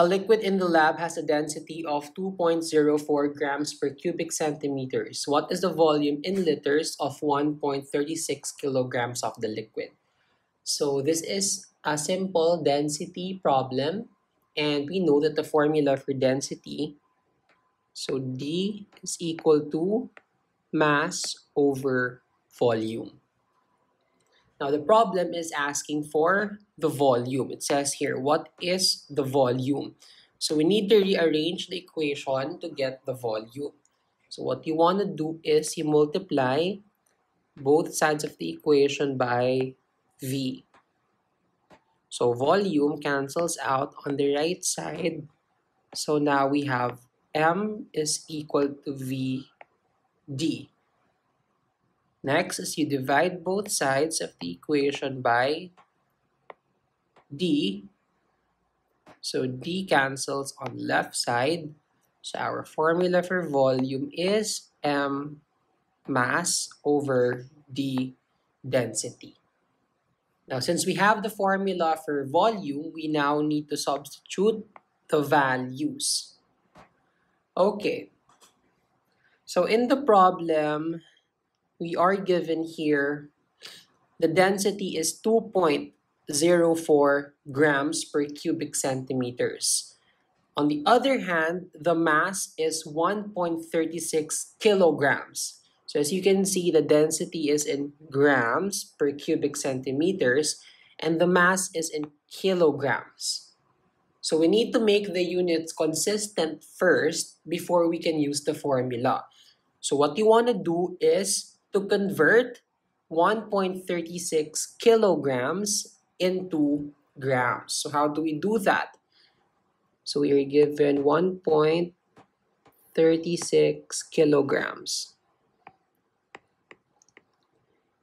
A liquid in the lab has a density of 2.04 grams per cubic centimeters. What is the volume in liters of 1.36 kilograms of the liquid? So this is a simple density problem and we know that the formula for density so D is equal to mass over volume. Now the problem is asking for the volume. It says here, what is the volume? So we need to rearrange the equation to get the volume. So what you want to do is you multiply both sides of the equation by V. So volume cancels out on the right side. So now we have M is equal to VD. Next is you divide both sides of the equation by D. So D cancels on left side. So our formula for volume is M mass over D density. Now, since we have the formula for volume, we now need to substitute the values. Okay. So in the problem, we are given here the density is 2.04 grams per cubic centimeters. On the other hand, the mass is 1.36 kilograms. So as you can see, the density is in grams per cubic centimeters and the mass is in kilograms. So we need to make the units consistent first before we can use the formula. So what you want to do is to convert 1.36 kilograms into grams. So how do we do that? So we are given 1.36 kilograms.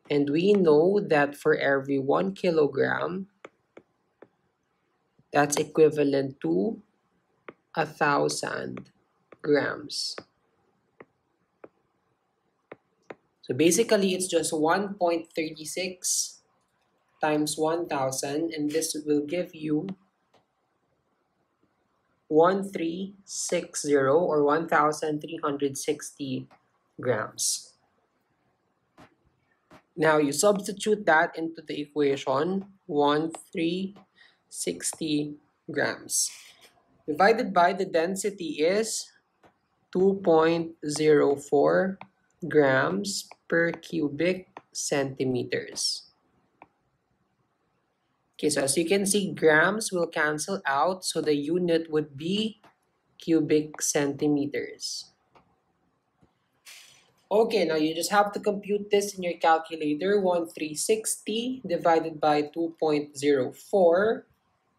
And we know that for every 1 kilogram, that's equivalent to a thousand grams. So basically, it's just 1.36 times 1,000 and this will give you 1360 or 1,360 grams. Now you substitute that into the equation 1360 grams. Divided by the density is 2.04 grams per cubic centimeters. Okay, so as you can see, grams will cancel out, so the unit would be cubic centimeters. Okay, now you just have to compute this in your calculator. 1360 divided by 2.04,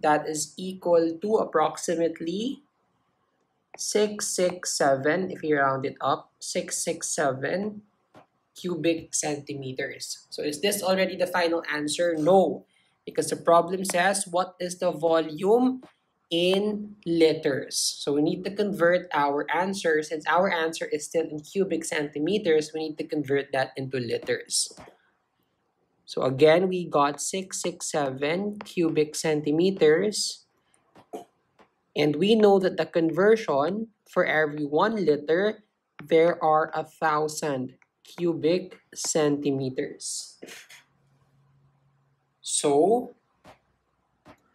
that is equal to approximately 667, if you round it up, 667 cubic centimeters. So is this already the final answer? No, because the problem says what is the volume in liters. So we need to convert our answer. Since our answer is still in cubic centimeters, we need to convert that into liters. So again, we got 667 cubic centimeters. And we know that the conversion for every one liter, there are a thousand cubic centimeters. So,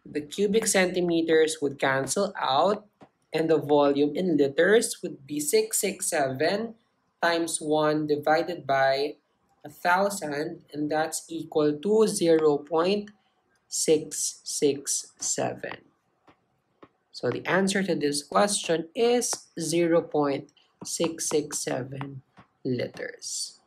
the cubic centimeters would cancel out and the volume in liters would be 667 times 1 divided by 1000 and that's equal to 0 0.667. So the answer to this question is 0.667 liters.